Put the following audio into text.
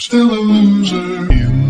Still a loser.